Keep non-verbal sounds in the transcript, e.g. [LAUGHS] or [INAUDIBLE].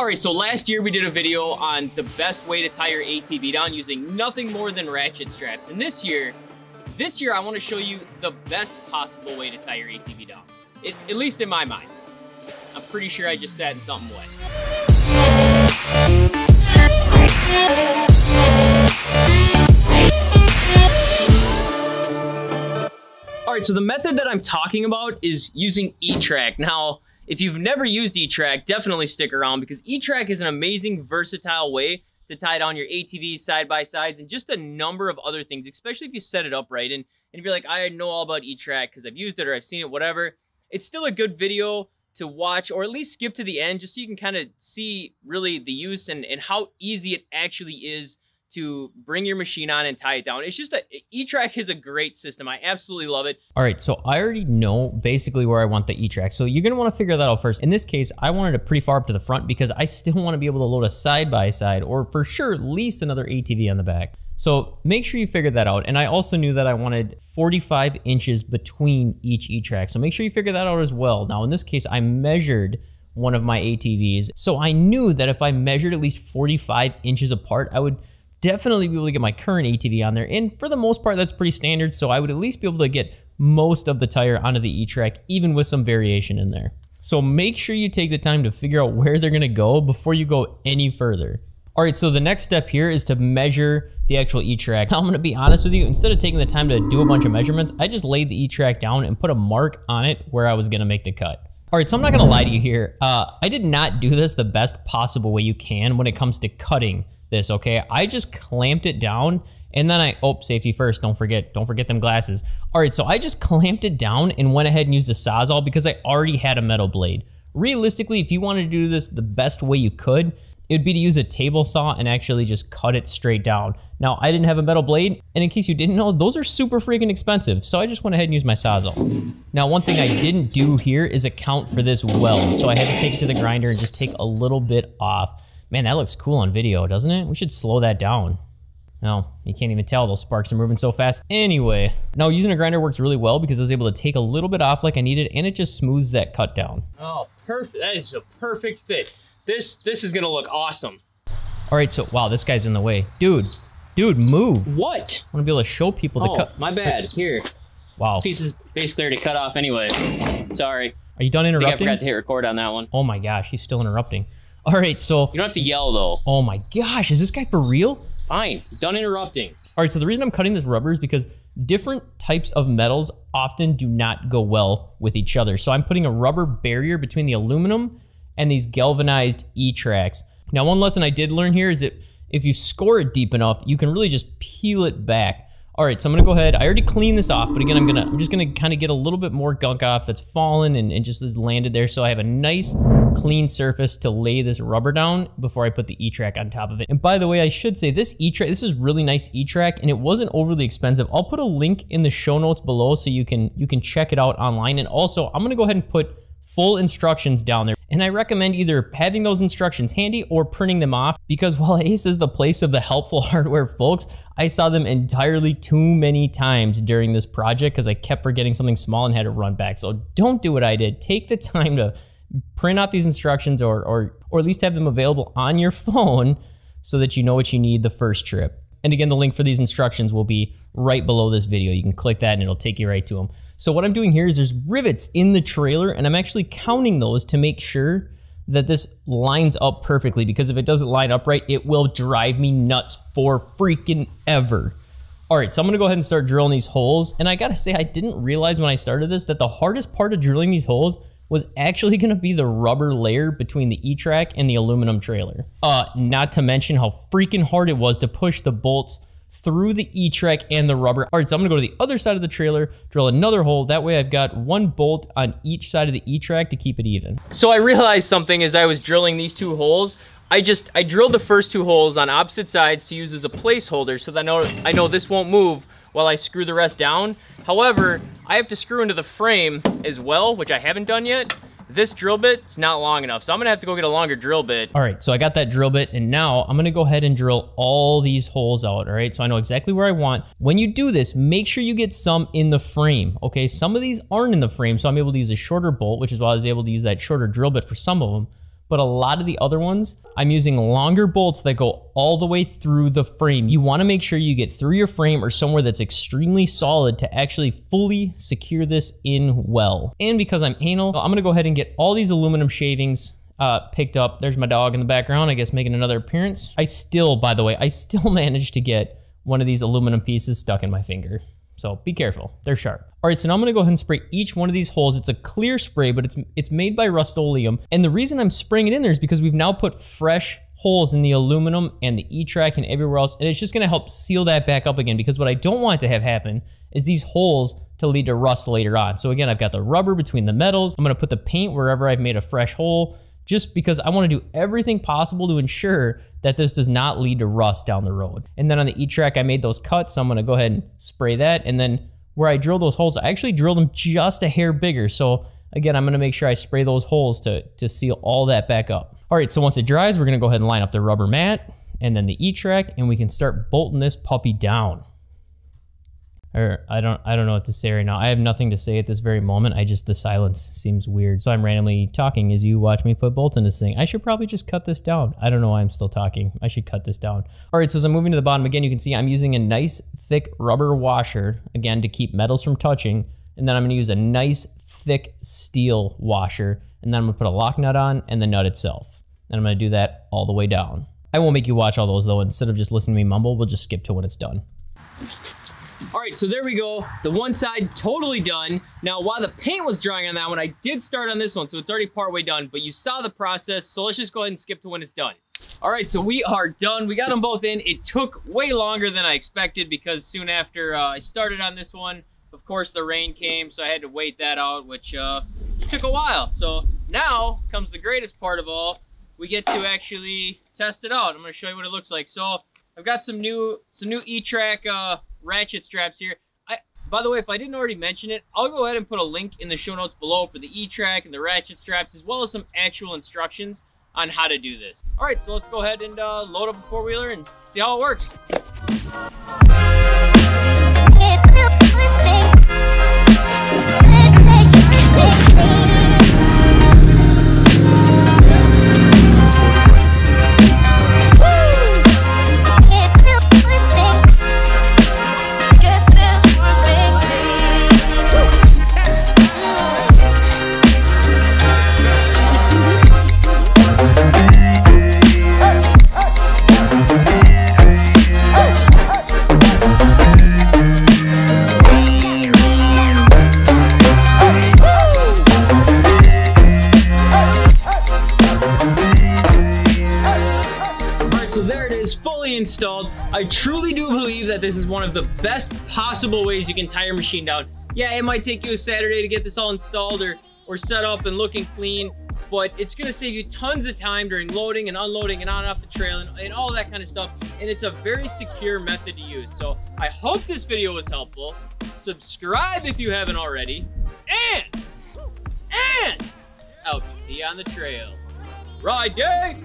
All right, so last year we did a video on the best way to tie your ATV down using nothing more than ratchet straps. And this year, this year I want to show you the best possible way to tie your ATV down. It, at least in my mind. I'm pretty sure I just sat in something wet. All right, so the method that I'm talking about is using E-Track. Now, if you've never used E-Track, definitely stick around because E-Track is an amazing, versatile way to tie down your ATVs, side-by-sides, and just a number of other things, especially if you set it up right. And, and if you're like, I know all about E-Track because I've used it or I've seen it, whatever, it's still a good video to watch or at least skip to the end just so you can kind of see really the use and, and how easy it actually is to bring your machine on and tie it down. It's just a E-Track is a great system. I absolutely love it. All right, so I already know basically where I want the E-Track. So you're gonna wanna figure that out first. In this case, I wanted it pretty far up to the front because I still wanna be able to load a side-by-side -side, or for sure, at least another ATV on the back. So make sure you figure that out. And I also knew that I wanted 45 inches between each E-Track. So make sure you figure that out as well. Now in this case, I measured one of my ATVs. So I knew that if I measured at least 45 inches apart, I would definitely be able to get my current ATV on there. And for the most part, that's pretty standard. So I would at least be able to get most of the tire onto the E-Track, even with some variation in there. So make sure you take the time to figure out where they're gonna go before you go any further. All right, so the next step here is to measure the actual E-Track. I'm gonna be honest with you, instead of taking the time to do a bunch of measurements, I just laid the E-Track down and put a mark on it where I was gonna make the cut. All right, so I'm not gonna lie to you here. Uh, I did not do this the best possible way you can when it comes to cutting this, okay? I just clamped it down and then I, oh, safety first, don't forget, don't forget them glasses. All right, so I just [LAUGHS] clamped it down and went ahead and used a Sawzall because I already had a metal blade. Realistically, if you wanted to do this the best way you could, it would be to use a table saw and actually just cut it straight down. Now, I didn't have a metal blade, and in case you didn't know, those are super freaking expensive, so I just went ahead and used my Sawzall. Now, one thing I didn't do here is account for this weld, so I had to take it to the grinder and just take a little bit off. Man, that looks cool on video, doesn't it? We should slow that down. No, you can't even tell those sparks are moving so fast. Anyway, now using a grinder works really well because I was able to take a little bit off like I needed and it just smooths that cut down. Oh, perfect. That is a perfect fit. This this is gonna look awesome. All right, so wow, this guy's in the way. Dude, dude, move. What? I wanna be able to show people oh, the cut. my bad. Here. Wow. This piece is basically already cut off anyway. Sorry. Are you done interrupting? I, I forgot to hit record on that one. Oh my gosh, he's still interrupting. All right, so you don't have to yell though. Oh my gosh, is this guy for real? Fine, done interrupting. All right, so the reason I'm cutting this rubber is because different types of metals often do not go well with each other. So I'm putting a rubber barrier between the aluminum and these galvanized E-tracks. Now, one lesson I did learn here is that if you score it deep enough, you can really just peel it back. All right, so I'm gonna go ahead. I already cleaned this off, but again, I'm gonna I'm just gonna kind of get a little bit more gunk off that's fallen and, and just has landed there. So I have a nice clean surface to lay this rubber down before I put the E-Track on top of it. And by the way, I should say this E-Track, this is really nice E-Track and it wasn't overly expensive. I'll put a link in the show notes below so you can you can check it out online. And also, I'm gonna go ahead and put full instructions down there. And I recommend either having those instructions handy or printing them off because [LAUGHS] while Ace is the place of the helpful [LAUGHS] hardware folks, I saw them entirely too many times during this project because I kept forgetting something small and had to run back. So don't do what I did. Take the [LAUGHS] time to print out these instructions or, or, or at least have them available on your phone so that you know what you need the first trip. And again, the link for these instructions will be right below this video. You can click that and it'll take you right to them. So what I'm doing here is there's rivets in the trailer and I'm actually counting those to make sure that this lines up perfectly because if it doesn't line up right, it will drive me nuts for freaking ever. All right, so I'm gonna go ahead and start drilling these holes. And I gotta say, I didn't realize when I started this that the hardest part of drilling these holes was actually [LAUGHS] gonna be the rubber layer between the E-track and the aluminum trailer. Uh, not to mention how freaking hard it was to push the bolts through the E-Track and the rubber. All right, so I'm gonna go to the other side of the trailer, drill another hole. That way I've got one bolt on each side of the E-Track to keep it even. So I realized something as I was drilling these two holes. I just, I drilled the first two holes on opposite sides to use as a placeholder so that I know, I know this won't move while I screw the rest down. However, I have to screw into the frame as well, which I haven't done yet. This drill bit bit's not long enough, so I'm gonna have to go get a longer drill bit. All right, so I got that drill bit, and now I'm gonna go ahead and drill all these holes out, all right? So I know exactly where I want. When you do this, make sure you get some in the frame, okay? Some of these aren't in the frame, so I'm able to use a shorter bolt, which is why I was able to use that shorter drill bit for some of them. But a lot of the other ones, I'm using longer bolts that go all the way through the frame. You wanna make sure you get through your frame or somewhere that's extremely solid to actually fully secure this in well. And because I'm anal, I'm gonna go ahead and get all these aluminum shavings uh, picked up. There's my dog in the background, I guess making another appearance. I still, by the way, I still [LAUGHS] managed to get one of these aluminum pieces stuck in my finger. So be careful, they're sharp. All right, so now I'm gonna go ahead and spray each one of these holes. It's a clear spray, but it's it's made by Rust-Oleum. And the reason I'm spraying it in there is because we've now put fresh holes in the aluminum and the E-track and everywhere else, and it's just gonna help seal that back up again because what I don't want to have happen is these holes to lead to rust later on. So again, I've got the rubber between the metals. I'm gonna put the paint wherever I've made a fresh hole just because I want to do everything possible to ensure that this does not lead to rust down the road. And then on the E-track, I made those cuts, so I'm going to go ahead and spray that. And then where I drilled those holes, I actually drilled them just a hair bigger. So again, I'm going to make sure I spray those holes to, to seal all that back up. All right, so once it dries, we're going to go ahead and line up the rubber mat and then the E-track, and we can start bolting this puppy down or I don't I don't know what to say right now. I have nothing to say at this very moment. I just the silence seems weird. So I'm randomly talking as you watch me put bolts in this thing. I should probably just cut this down. I don't know why I'm still talking. I should cut this down. All right, so as I'm moving to the bottom again, you can see I'm using a nice thick rubber washer again to keep metals from touching, and then I'm going to use a nice thick steel washer, and then I'm going to put a lock nut on and the nut itself. And I'm going to do that all the way down. I won't make you watch all those though. Instead of just listening to me mumble, we'll just skip to when it's done. All right, so there we go. The one side totally done. Now, while the paint was drying on that one, I did start on this one, so it's already partway done, but you saw the process, so let's just go ahead and skip to when it's done. All right, so we are done. We got them both in. It took way longer than I expected because soon after uh, I started on this one, of course, the rain came, so I had to wait that out, which, uh, took a while. So now comes the greatest part of all. We get to actually test it out. I'm to show you what it looks like. So I've got some new some new E-Track uh, ratchet straps here. I, by the way, if I didn't already mention it, I'll go ahead and put a link in the show notes below for the E-Track and the ratchet straps, as well as some actual instructions on how to do this. All right, so let's go ahead and uh, load up a four-wheeler and see how it works. Installed. I truly do believe that this is one of the best possible ways you can tie your machine down. Yeah, it might take you a Saturday to get this all installed or, or set up and looking clean, but it's gonna save you tons of time during loading and unloading and on and off the trail and, and all that kind of stuff. And it's a very secure method to use. So I hope this video was helpful. Subscribe if you haven't already. And, and, I'll see you on the trail. Ride day!